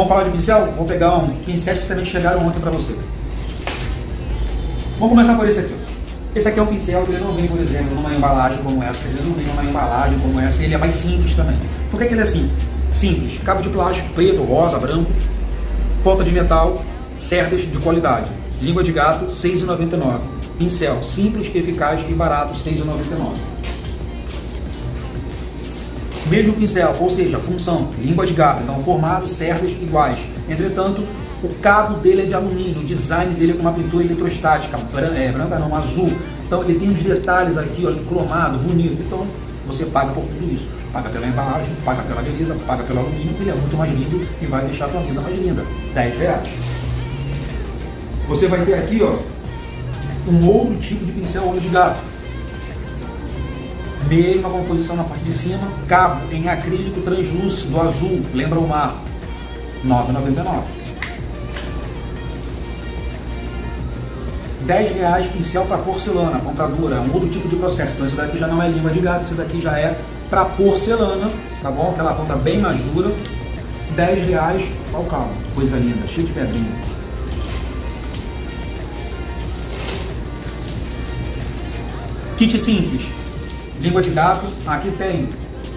Vamos falar de pincel? Vou pegar um pincéis que também chegaram ontem para você. Vamos começar por esse aqui. Esse aqui é um pincel que ele não vem, por exemplo, numa embalagem como essa. Ele não vem numa embalagem como essa. Ele é mais simples também. Por que, que ele é assim? Simples. Cabo de plástico, preto, rosa, branco. Ponta de metal. Cerdas de qualidade. Língua de gato, R$ 6,99. Pincel simples, eficaz e barato, R$ 6,99. Mesmo pincel, ou seja, função, língua de gato, então formato, cerdas iguais. Entretanto, o cabo dele é de alumínio, o design dele é com uma pintura eletrostática, branca, é, branca não, azul. Então ele tem os detalhes aqui, ó, cromado, bonito. Então você paga por tudo isso. Paga pela embalagem, paga pela beleza, paga pelo alumínio, ele é muito mais lindo e vai deixar a sua vida mais linda. 10 reais. Você vai ter aqui, ó, um outro tipo de pincel olho de gato. Mesma composição na parte de cima, cabo em acrílico translúcido azul, lembra o mar. 9,99. 10 reais pincel para porcelana, pontadura, é um outro tipo de processo. Então esse daqui já não é língua de gato, esse daqui já é para porcelana, tá bom? Aquela ponta bem mais dura. 10 reais, olha o cabo, coisa linda, cheio de pedrinha. Kit simples, língua de gato, aqui tem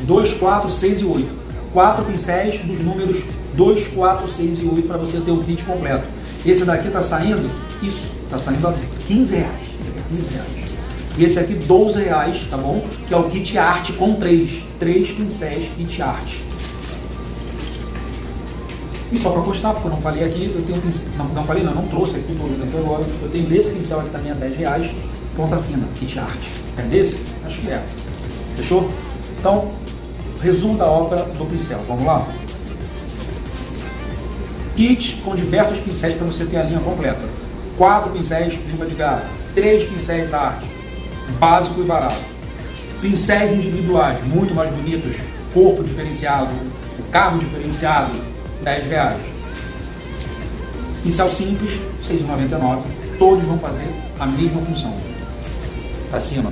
2, 4, 6 e 8. Quatro pincéis dos números 2, 4, 6 e 8 para você ter o kit completo. Esse daqui está saindo, isso, está saindo a 15 reais. Esse aqui é 15 reais. E esse aqui 12 reais, tá bom? Que é o kit arte com 3. 3 pincéis kit arte. E só para constar, porque eu não falei aqui, eu tenho um pincel, não, não falei não, não trouxe aqui por exemplo agora. Eu tenho desse pincel aqui também a 10 reais, ponta fina, kit arte. É desse? Acho que é. Fechou? Então, resumo da obra do pincel. Vamos lá? Kit com diversos pincéis para você ter a linha completa. Quatro pincéis língua de gato, três pincéis arte, básico e barato. Pincéis individuais, muito mais bonitos, corpo diferenciado, carro diferenciado, 10 reais. Pincel simples, 6,99. Todos vão fazer a mesma função. Para cima.